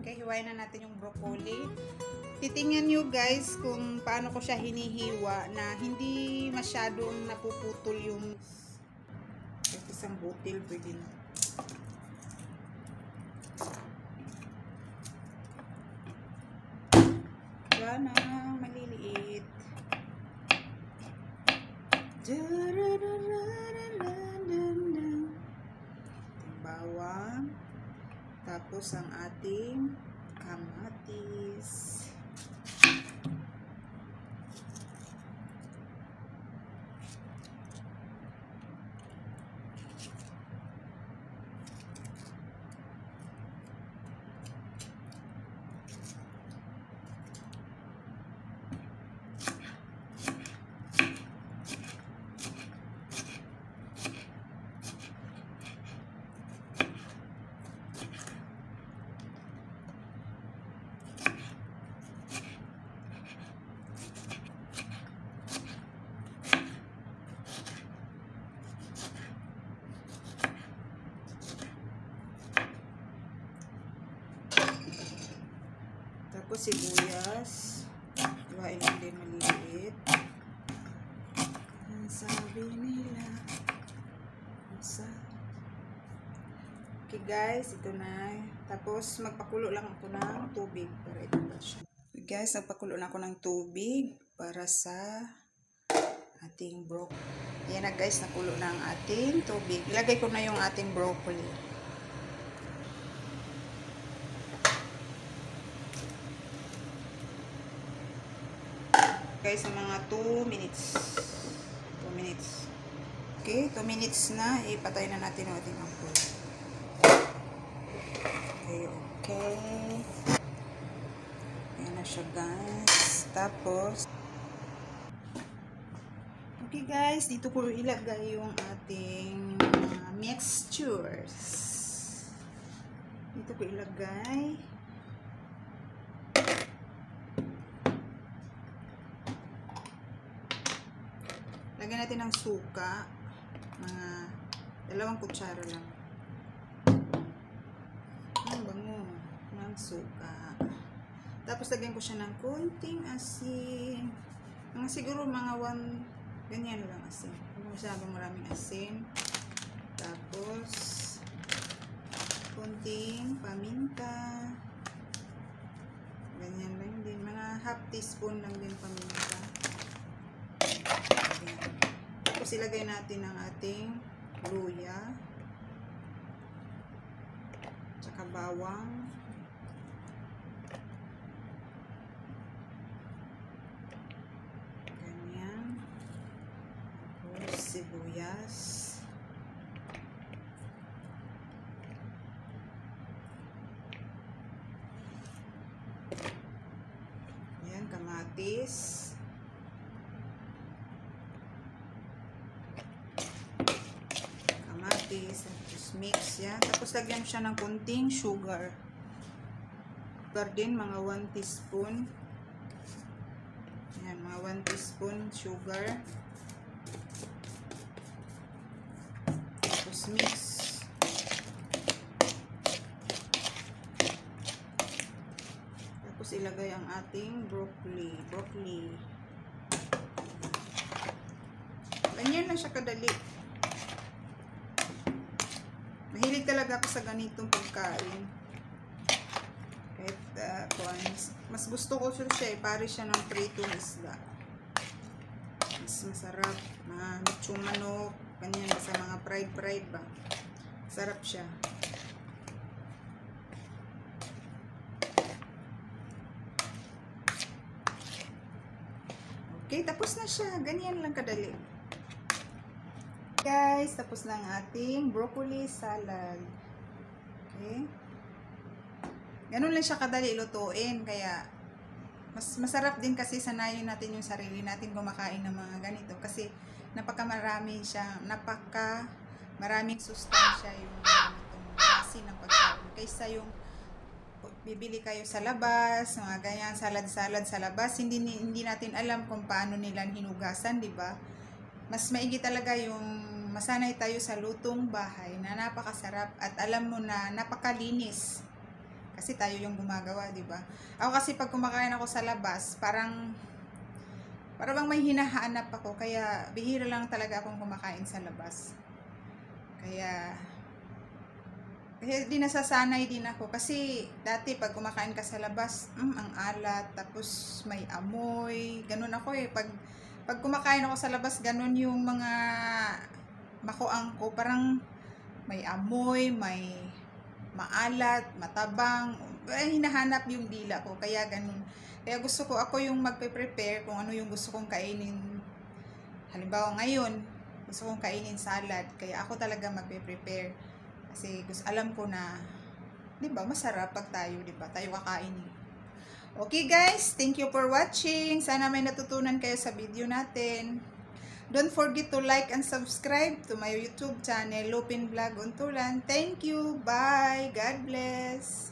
Okay, hiwain na natin yung broccoli. Titingnan nyo guys kung paano ko siya hinihiwa na hindi masyadong napuputol yung kahit isang butil pwede na. Sana maliliit. Ating bawang. Tapos ang ating kamatis. Tapos sibuyas. Iwain lang din maliliit. Ang sabi nila. Sa... Okay guys, ito na. Tapos magpakulo lang ako ng tubig para ito ba siya. Okay guys, nagpakulo na ako ng tubig para sa ating broccoli. Ayan na guys, nakulo na ang ating tubig. Ilagay ko na yung ating broccoli. Guys sa mga 2 minutes. 2 minutes. Okay 2 minutes na. Ipatay na natin ang ating ampul okay okay. Ayan na siya guys. Tapos okay guys. Dito ko ilagay yung ating uh, mixtures. Dito ko ilagay Lagyan natin ng suka. Mga dalawang kutsara lang. Ang bango ng suka. Tapos lagyan ko siya ng konting asin. Mga siguro mga one, ganyan lang asin. Hindi masyadong maraming asin. Tapos, konting paminta. Ganyan lang din. Mga half teaspoon lang din paminta. Ayan. Tapos ilagay natin ang ating luya. Tsaka bawang. Ganyan. Tapos sibuyas. Ayan, kamatis. kamatis, tapos mix yan. Tapos lagyan siya ng kunting sugar. Sugar din, mga 1 teaspoon. Yan, mga 1 teaspoon sugar. Tapos mix. Tapos ilagay ang ating broccoli. Broccoli. Ganyan lang siya kadali. Mahilig talaga ako sa ganitong pagkain. Kahit, uh, mas, mas gusto ko siya eh, pare siya ng pritong isda. Mas masarap. Mga lechong manok, ganyan, sa mga fried-fried ba. Sarap siya. Okay, tapos na siya. Ganyan lang kadali. Guys, tapos na ang ating broccoli salad. Okay. Ganun lang siya kadali lutuin. Kaya, mas masarap din kasi sanayin natin yung sarili natin kumakain ng mga ganito. Kasi, napaka marami siya, napaka maraming sustansya yung klase ng pagkain. Kaysa yung bibili kayo sa labas, mga ganyan, salad-salad sa labas, hindi, hindi natin alam kung paano nila hinugasan, di ba? Mas maigi talaga yung masanay tayo sa lutong bahay na napakasarap at alam mo na napakalinis. Kasi tayo yung gumagawa, di ba? Ako kasi pag kumakain ako sa labas, parang para bang may hinahanap ako kaya bihira lang talaga akong kumakain sa labas. Kaya kaya di nasasanay din ako kasi dati pag kumakain ka sa labas, mm, ang alat tapos may amoy, ganun ako eh pag pag kumakain ako sa labas, ganun yung mga makuang ko, parang may amoy, may maalat, matabang, eh, hinahanap yung dila ko, kaya ganun. Kaya gusto ko, ako yung magpe-prepare kung ano yung gusto kong kainin. Halimbawa ngayon, gusto kong kainin salad, kaya ako talaga magpe-prepare. Kasi gusto, alam ko na, di ba, masarap pag tayo, di ba, tayo kakain. Okay guys, thank you for watching. Sana may natutunan kayo sa video natin. Don't forget to like and subscribe to my YouTube channel, Lupin Vlog Untulan. Thank you. Bye. God bless.